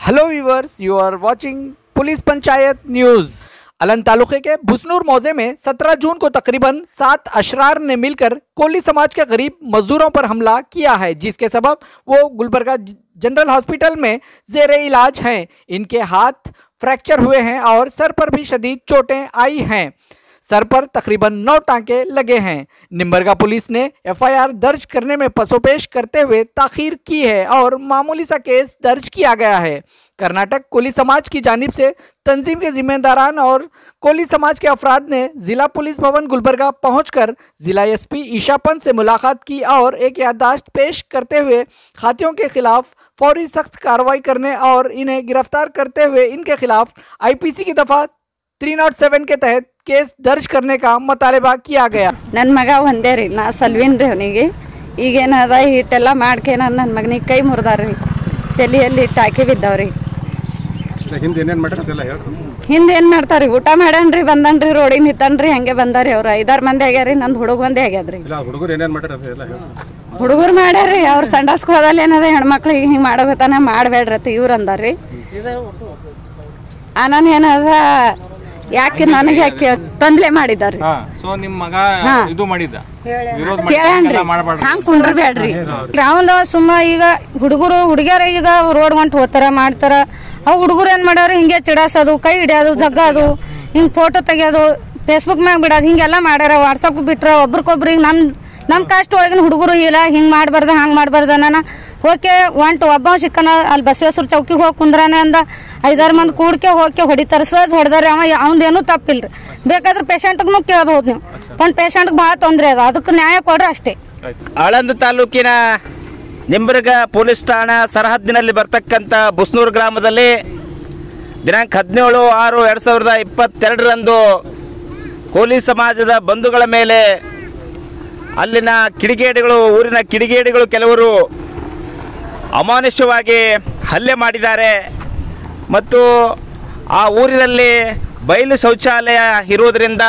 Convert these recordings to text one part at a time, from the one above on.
Hello viewers you are watching police panchayat news Aland तालुके के भुसनूर मौजे में 17 जून को तकरीबन सात अशरार ने मिलकर कोली समाज के गरीब मजदूरों पर हमला किया है, जिसके सबब वो गुलबर्गा जनरल हॉस्पिटल में जेर इलाज हैं। इनके हाथ फ्रैक्चर हुए हैं और सर पर भी शदीद चोटें आई हैं। सर पर तकरीबन नौ टांके लगे हैं। निम्बरगा पुलिस ने एफआईआर दर्ज करने में पसोपेश करते हुए ताखीर की है और मामूली सा केस दर्ज किया गया है। कर्नाटक कोली समाज की जानिब से तंजीम के जिम्मेदारान और कोली समाज के अफराद ने जिला पुलिस भवन गुलबर्गा पहुंचकर जिला एसपी ईशा पंत से मुलाकात की और एक याददाश्त पेश करते हुए खातियों के खिलाफ फौरी सख्त कार्रवाई करने और इन्हें गिरफ़्तार करते हुए इनके खिलाफ आईपीसी की दफ़ा ತ್ರೀ ನಾಟ್ ಸೆವೆನ್ ಕೆ ತಹತ್ ಕೇಸ್ ದರ್ಜ್ ಕರ್ನೆ ಕಾ ಮತಾಲೆಬಾ ಕಿಯಾ ಗಯಾ ನನ್ನ ಮಗ ಒಂದೇ ರೀ ನಾ ಸಲ್ವಿನ್ ರೀ ಅವನಿಗೆ. ಈಗೇನದ ಹಿಟ್ಟೆಲ್ಲ ಮಾಡ್ಕೆ ನಾನು ನನ್ನ ಮಗನಿಗೆ ಕೈ ಮುರಿದಾರ್ರಿ ತಲೆಯಲ್ಲಿ ಟಾಕಿ ಬಿದ್ದವ್ರಿ. ಹಿಂದೆ ಏನೇನು ಮಾಡ್ಯಾರ ಹಿಂದೆ ಏನು ಮಾಡ್ತಾರ್ರಿ ಊಟ ಮಾಡ್ಯಾನ್ರಿ ಬಂದನ್ರಿ ರೋಡಿಗೆ ನಿಂತನ್ರಿ ಹಂಗೆ ಬಂದಾರಿ ಅವ್ರು. ಐದಾರು ಮಂದಿ ಆಗ್ಯಾರಿ ನಂದು ಹುಡುಗ ಒಂದೇ ಆಗ್ಯಾದ್ರಿ. ಇಲ್ಲ ಹುಡುಗರು ಏನೇನು ಮಾಡ್ಯಾರ ಹುಡುಗರು ಮಾಡ್ಯಾರ್ರಿ ಅವ್ರ ಸಂಡಾಸ್ ಹೋದಲ್ಲ ಏನದ ಹೆಣ್ಮಕ್ಳಿಗೆ ಹಿಂಗೆ ಮಾಡಬೇಕಾನ ಮಾಡಬೇಡ್ರಿ ಇವ್ರು ಅಂದಾರ್ರಿ ಆ ನಾನು ಏನದ ಯಾಕೆ ನನಗೆ ಯಾಕೆ ತೊಂದ್ರೆ ಹಾ ಸೊ ನಿಮ್ ಮಗ ಹಾ. ಇದು ಮಾಡಿದ್ದ? ವಿರೋಧ ಕೇಳನ್ರಿ ಮಾಡಬಾರ್ದು. ಹಂಗ್ ಕುಂಡ್ರಬೇಡ್ರಿ. ಗ್ರೌಂಡ್ ಸುಮ್ಮ ಈಗ ಹುಡುಗರು ಹುಡುಗಿಯರ ಈಗ ರೋಡ್ ಗಂಟು ಹೋತಾರ ಮಾಡ್ತಾರ. ಅವ್ ಹುಡುಗರು ಏನ್ ಮಾಡ್ಯಾರ? ಹಿಂಗೆ ಚಿಡಾಸೋದು ಕೈ ಹಿಡಿಯೋದು ಜಗ್ಗೋದು ಹಿಂಗ್ ಫೋಟೋ ತೆಗಿಯೋದು ಫೇಸ್ಬುಕ್ ಮ್ಯಾಗ ಬಿಡೋದು ಹಿಂಗೆಲ್ಲ ಮಾಡ್ಯಾರ. ವಾಟ್ಸಪ್ ಬಿಟ್ರ ಒಬ್ರಿಗೊಬ್ರಿಗೆ ನಮ್ ನಮ್ ಕಾಸ್ಟ್ ಒಳಗಿನ ಹುಡುಗರು ಇಲ್ಲ ಹಿಂಗ್ ಮಾಡ್ಬಾರ್ದ ಹಂಗ್ ಮಾಡ್ಬಾರ್ದ ನಾನು ಹೋಕೆ ಒಂಟು ಒಬ್ಬ ಸಿಕ್ಕನ ಅಲ್ಲಿ ಬಸವೇಶ್ವರ ಚೌಕಿಗೆ ಹೋಗಿ ಕುಂದ್ರಾನೆ ಅಂದ. ಐದಾರು ಮಂದಿ ಕೂಡ್ಕೆ ಹೋಗಿ ಹೊಡಿ ಸದ್ ಹೊಡೆದಾರೆ ಅವ ತಪ್ಪಿಲ್ಲ ತಪ್ಪಿಲ್ರಿ. ಬೇಕಾದ್ರೆ ಪೇಷಂಟ್ಗೂ ಕೇಳ್ಬಹುದು ನೀವು. ಒಂದು ಪೇಷಂಟ್ಗೆ ಭಾಳ ತೊಂದರೆ ಅದ. ಅದಕ್ಕೆ ನ್ಯಾಯ ಕೊಡ್ರಿ ಅಷ್ಟೇ. ಆಳಂದ ತಾಲೂಕಿನ ನಿಂಬರ್ಗ ಪೊಲೀಸ್ ಠಾಣಾ ಸರಹದ್ದಿನಲ್ಲಿ ಬರ್ತಕ್ಕಂಥ ಬುಸ್ನೂರು ಗ್ರಾಮದಲ್ಲಿ ದಿನಾಂಕ ಹದಿನೇಳು ಆರು ಎರಡು ಸಾವಿರದ ಇಪ್ಪತ್ತೆರಡರಂದು ಕೋಲಿ ಸಮಾಜದ ಬಂಧುಗಳ ಮೇಲೆ ಅಲ್ಲಿನ ಕಿಡಿಗೇಡಿಗಳು, ಊರಿನ ಕಿಡಿಗೇಡಿಗಳು ಕೆಲವರು ಅಮಾನುಷ್ಯವಾಗಿ ಹಲ್ಲೆ ಮಾಡಿದ್ದಾರೆ. ಮತ್ತು ಆ ಊರಿನಲ್ಲಿ ಬಯಲು ಶೌಚಾಲಯ ಇರೋದರಿಂದ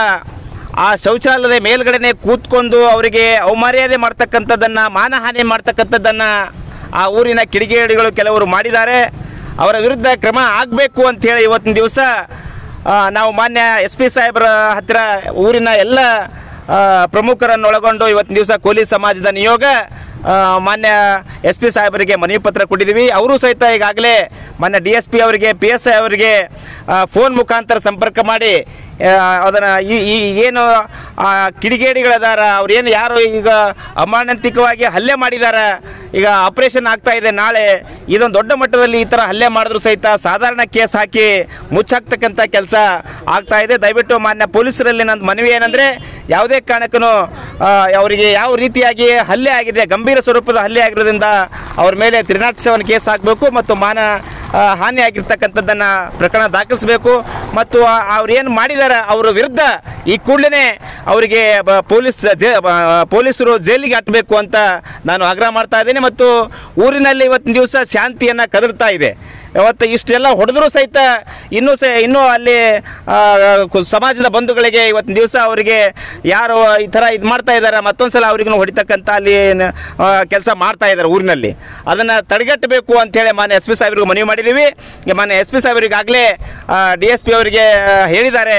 ಆ ಶೌಚಾಲಯದ ಮೇಲ್ಗಡೆನೆ ಕೂತ್ಕೊಂಡು ಅವರಿಗೆ ಅವಮರ್ಯಾದೆ ಮಾಡ್ತಕ್ಕಂಥದ್ದನ್ನು ಮಾನಹಾನಿ ಮಾಡ್ತಕ್ಕಂಥದ್ದನ್ನು ಆ ಊರಿನ ಕಿಡಿಗೇಡಿಗಳು ಕೆಲವರು ಮಾಡಿದ್ದಾರೆ. ಅವರ ವಿರುದ್ಧ ಕ್ರಮ ಆಗಬೇಕು ಅಂಥೇಳಿ ಇವತ್ತಿನ ದಿವಸ ನಾವು ಮಾನ್ಯ ಎಸ್ ಪಿ ಸಾಹೇಬರ ಹತ್ತಿರ ಊರಿನ ಎಲ್ಲ ಆ, ಪ್ರಮುಖರನ್ನು ಒಳಗೊಂಡು ಇವತ್ತಿನ ದಿವಸ ಕೋಲಿ ಸಮಾಜದ ನಿಯೋಗ ಮಾನ್ಯ ಎಸ್ ಪಿ ಸಾಹೇಬರಿಗೆ ಮನವಿ ಪತ್ರ ಕೊಟ್ಟಿದ್ದೀವಿ. ಅವರು ಸಹಿತ ಈಗಾಗಲೇ ಮಾನ್ಯ ಡಿ ಎಸ್ ಪಿ ಅವರಿಗೆ, ಪಿ ಎಸ್ ಐ ಅವರಿಗೆ ಫೋನ್ ಮುಖಾಂತರ ಸಂಪರ್ಕ ಮಾಡಿ ಅದನ್ನು ಈ ಏನು ಕಿಡಿಗೇಡಿಗಳದಾರ ಅವ್ರು ಏನು ಯಾರು ಈಗ ಅಮಾನಂತಿಕವಾಗಿ ಹಲ್ಲೆ ಮಾಡಿದ್ದಾರೆ ಈಗ ಆಪರೇಷನ್ ಆಗ್ತಾ ಇದೆ ನಾಳೆ, ಇದೊಂದು ದೊಡ್ಡ ಮಟ್ಟದಲ್ಲಿ ಈ ಥರ ಹಲ್ಲೆ ಮಾಡಿದ್ರು ಸಹಿತ ಸಾಧಾರಣ ಕೇಸ್ ಹಾಕಿ ಮುಚ್ಚಾಕ್ತಕ್ಕಂಥ ಕೆಲಸ ಆಗ್ತಾ ಇದೆ. ದಯವಿಟ್ಟು ಮಾನ್ಯ ಪೊಲೀಸರಲ್ಲಿ ನನ್ನ ಮನವಿ ಏನಂದರೆ, ಯಾವುದೇ ಕಾರಣಕ್ಕೂ ಅವರಿಗೆ ಯಾವ ರೀತಿಯಾಗಿ ಹಲ್ಲೆ ಆಗಿದೆ, ಗಂಭೀರ ಸ್ವರೂಪದ ಹಲ್ಲೆ ಆಗಿರೋದ್ರಿಂದ ಅವ್ರ ಮೇಲೆ ತ್ರೀ ನಾಟ್ ಸೆವೆನ್ ಕೇಸ್ ಹಾಕಬೇಕು ಮತ್ತು ಮಾನ ಹಾನಿ ಆಗಿರ್ತಕ್ಕಂಥದ್ದನ್ನು ಪ್ರಕರಣ ದಾಖಲಿಸಬೇಕು. ಮತ್ತು ಅವ್ರೇನು ಏನು ಮಾಡಿದ್ದಾರೆ ಅವರ ವಿರುದ್ಧ ಈ ಕೂಡಲೇ ಅವರಿಗೆ ಪೊಲೀಸ್ ಪೊಲೀಸರು ಜೈಲಿಗೆ ಹಾಕಬೇಕು ಅಂತ ನಾನು ಆಗ್ರಹ ಮಾಡ್ತಾ ಇದ್ದೀನಿ. ಮತ್ತು ಊರಿನಲ್ಲಿ ಇವತ್ತಿನ ದಿವಸ ಶಾಂತಿಯನ್ನು ಕದರ್ತಾ ಇದೆ. ಇವತ್ತು ಇಷ್ಟೆಲ್ಲ ಹೊಡೆದ್ರು ಸಹಿತ ಇನ್ನೂ ಸಹ ಇನ್ನೂ ಅಲ್ಲಿ ಸಮಾಜದ ಬಂಧುಗಳಿಗೆ ಇವತ್ತಿನ ದಿವಸ ಅವರಿಗೆ ಯಾರು ಈ ಥರ ಇದು ಮಾಡ್ತಾ ಇದ್ದಾರೆ ಮತ್ತೊಂದು ಸಲ ಅವ್ರಿಗೂ ಹೊಡಿತಕ್ಕಂಥ ಅಲ್ಲಿ ಕೆಲಸ ಮಾಡ್ತಾ ಇದ್ದಾರೆ ಊರಿನಲ್ಲಿ. ಅದನ್ನು ತಡೆಗಟ್ಟಬೇಕು ಅಂತೇಳಿ ಮಾನ್ಯ ಎಸ್ ಪಿ ಸಾಹೇಬ್ರಿಗೂ ಮನವಿ ಮಾಡಿದ್ದೀವಿ. ಮಾನ್ಯ ಎಸ್ ಪಿ ಸಾಹೇಬ್ರಿಗಾಗಲೇ ಡಿ ಎಸ್ ಪಿ ಅವರಿಗೆ ಹೇಳಿದ್ದಾರೆ.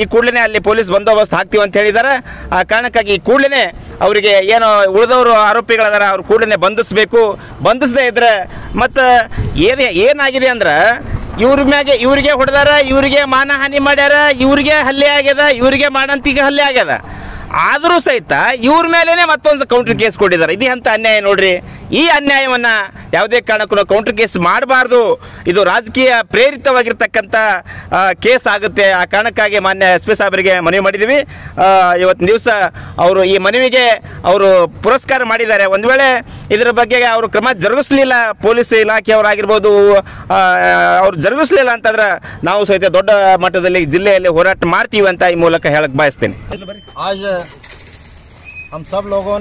ಈ ಕೂಡಲೇ ಅಲ್ಲಿ ಪೊಲೀಸ್ ಬಂದೋಬಸ್ತ್ ಹಾಕ್ತೀವಿ ಅಂತ ಹೇಳಿದ್ದಾರೆ. ಆ ಕಾರಣಕ್ಕಾಗಿ ಈ ಕೂಡಲೇ ಅವರಿಗೆ ಏನು ಉಳಿದವರು ಆರೋಪಿಗಳದಾರ, ಅವ್ರು ಕೂಡಲೇ ಬಂಧಿಸಬೇಕು. ಬಂಧಿಸದೇ ಇದ್ರೆ ಮತ್ತು ಏನೇ ಏನಾಗಿದೆ ಅಂದ್ರೆ ಇವ್ರ ಮ್ಯಾಗೆ ಇವ್ರಿಗೆ ಹೊಡೆದಾರ, ಇವರಿಗೆ ಮಾನಹಾನಿ ಮಾಡ್ಯಾರ, ಇವ್ರಿಗೆ ಹಲ್ಲೆ ಆಗ್ಯದ, ಇವ್ರಿಗೆ ಮಾಡಂತೀಗ ಹಲ್ಲೆ ಆಗ್ಯದ. ಆದರೂ ಸಹಿತ ಇವ್ರ ಮೇಲೇ ಮತ್ತೊಂದು ಕೌಂಟರ್ ಕೇಸ್ ಕೊಟ್ಟಿದ್ದಾರೆ. ಇದು ಅಂತ ಅನ್ಯಾಯ ನೋಡ್ರಿ? ಈ ಅನ್ಯಾಯವನ್ನ ಯಾವುದೇ ಕಾರಣಕ್ಕೂ ನಾವು ಕೌಂಟರ್ ಕೇಸ್ ಮಾಡಬಾರ್ದು. ಇದು ರಾಜಕೀಯ ಪ್ರೇರಿತವಾಗಿರ್ತಕ್ಕಂಥ ಕೇಸ್ ಆಗುತ್ತೆ. ಆ ಕಾರಣಕ್ಕಾಗಿ ಮಾನ್ಯ ಎಸ್ ಪಿ ಸಾಹೇಬರಿಗೆ ಮನವಿ ಮಾಡಿದ್ದೀವಿ ಇವತ್ತು ದಿವಸ ಅವರು ಈ ಮನವಿಗೆ ಅವರು ಪುರಸ್ಕಾರ ಮಾಡಿದ್ದಾರೆ. ಒಂದು ವೇಳೆ ಇದರ ಬಗ್ಗೆ ಅವರು ಕ್ರಮ ಜರುಗಿಸಲಿಲ್ಲ, ಪೊಲೀಸ್ ಇಲಾಖೆಯವರಾಗಿರ್ಬೋದು ಅವ್ರು ಜರುಗಿಸಲಿಲ್ಲ ಅಂತಂದ್ರೆ ನಾವು ಸಹಿತ ದೊಡ್ಡ ಮಟ್ಟದಲ್ಲಿ ಜಿಲ್ಲೆಯಲ್ಲಿ ಹೋರಾಟ ಮಾಡ್ತೀವಿ ಅಂತ ಈ ಮೂಲಕ ಹೇಳಕ್ಕೆ ಬಯಸ್ತೀನಿ. ಆಜ್ ಹಮ್ ಸಬ್ ಲೋಗೋ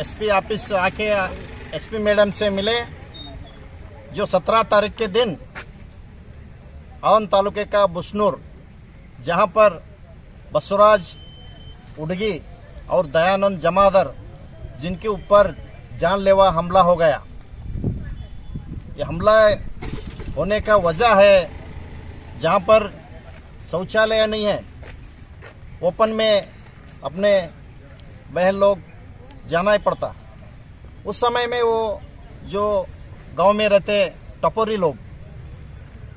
एसपी ऑफ़िस आके, एसपी मैडम से मिले, जो 17 तारीख के दिन अवन तालुके का बुसनूर, जहाँ पर बसवराज उडगी और दयानंद जमादर, जिनके ऊपर जानलेवा हमला हो गया। ये हमला होने का वजह है, जहाँ पर शौचालय नहीं है। ओपन में अपने बहन लोग जाना ही पड़ता। उस समय में वो जो गाँव में रहते टपोरी लोग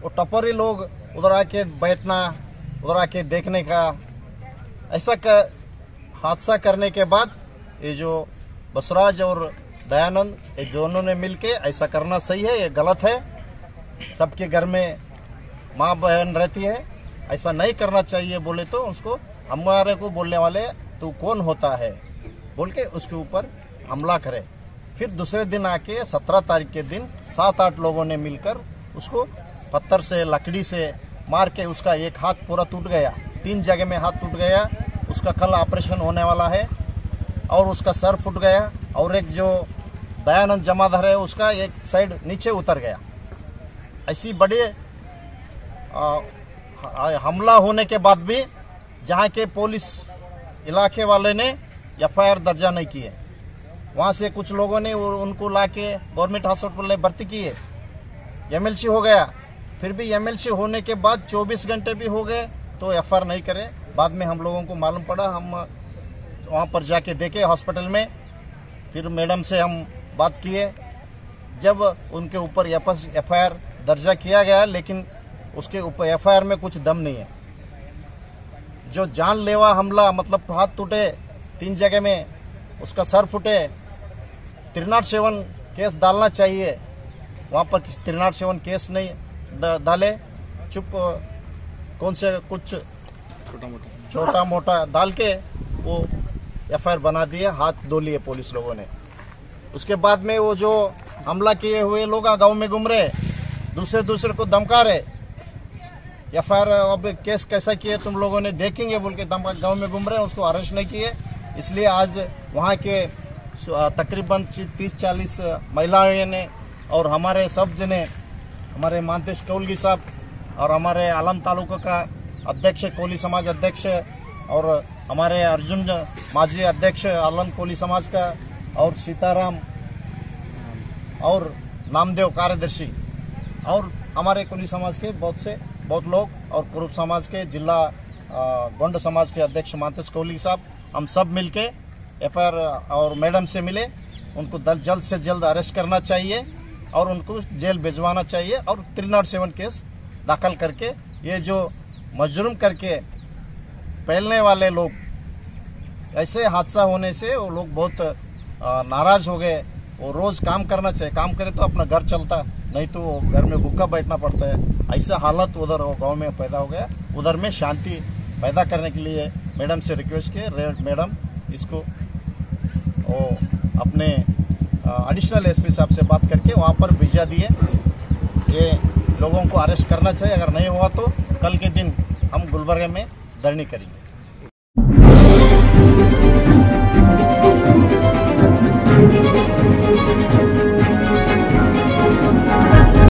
वो टपोरी लोग उधर आके बैठना उधर आके देखने का ऐसा कर, हादसा करने के बाद ये जो बसराज और दयानंद ये दोनों ने मिलके ऐसा करना सही है ये गलत है। सबके घर में माँ बहन रहती है ऐसा नहीं करना चाहिए बोले तो उसको हमारे को बोलने वाले तू कौन होता है? बोल के उसके ऊपर हमला करे। फिर दूसरे दिन आके, सत्रह तारीख के दिन सात आठ लोगों ने मिलकर उसको पत्थर से, लकड़ी से मार के उसका एक हाथ पूरा टूट गया। तीन जगह में हाथ टूट गया। उसका कल ऑपरेशन होने वाला है और उसका सर फूट गया और एक जो दयानंद जमाधर है, उसका एक साइड नीचे उतर गया। ऐसी बड़े हमला होने के बाद भी जहाँ के पुलिस इलाके वाले ने एफआईआर दर्जा नहीं किए वहाँ से कुछ लोगों ने उनको ला के गवर्नमेंट हॉस्पिटल में भर्ती किए। एमएलसी हो गया। फिर भी एमएलसी होने के बाद 24 घंटे भी हो गए तो एफ़ नहीं करे। बाद में हम लोगों को मालूम पड़ा, हम वहाँ पर जाके देखे हॉस्पिटल में। फिर मैडम से हम बात किए। जब उनके ऊपर एफ़ आई दर्जा किया गया, लेकिन उसके ऊपर एफआईआर में कुछ दम नहीं है। जो जानलेवा हमला मतलब हाथ टूटे तीन जगह में उसका सर फूटे त्रिनाट सेवन केस डालना चाहिए। वहाँ पर त्रिनाट सेवन केस नहीं डाले। चुप, कौन से कुछ छोटा मोटा छोटा मोटा डाल के वो एफआईआर बना दिए, हाथ धो लिए पुलिस लोगों ने। उसके बाद में वो जो हमला किए हुए लोग गाँव में घूम रहे, दूसरे दूसरे को धमका रहे। एफ़ आई अब केस कैसा किए, तुम लोगों ने देखेंगे बोल के धमका, गाँव में घूम रहे उसको अरेस्ट नहीं किए। इसलिए आज वहाँ के तकरीबन तीस चालीस महिलाएँ ने और हमारे सब जने, हमारे मानतेश कौलगी साहब और हमारे आलम तालुका का अध्यक्ष, कोली समाज अध्यक्ष और हमारे अर्जुन माजी अध्यक्ष, आलम कोली समाज का और सीताराम और नामदेव कार्यदर्शी और हमारे कुली समाज के बहुत से, बहुत लोग और कुरूप समाज के जिला गोंड समाज के अध्यक्ष मानतेश कोहली साहब हम सब मिलके एफ़ और मैडम से मिले, उनको जल्द से जल्द अरेस्ट करना चाहिए और उनको जेल भिजवाना चाहिए और थ्री नॉट सेवन केस दाखिल करके, ये जो मजरूम करके फैलने वाले लोग, ऐसे हादसा होने से वो लोग बहुत नाराज़ हो गए। वो रोज काम करना चाहिए। काम करे तो अपना घर चलता, नहीं तो घर में भूखा बैठना पड़ता है। ऐसा हालत उधर गाँव में पैदा हो गया। उधर में शांति पैदा करने के लिए मैडम से रिक्वेस्ट किए मैडम, इसको वो अपने एडिशनल एसपी साहब से बात करके वहाँ पर भेजा दिए। ये लोगों को अरेस्ट करना चाहिए, अगर नहीं हुआ तो कल के दिन हम गुलबर्गा में धरनी करेंगे। Thank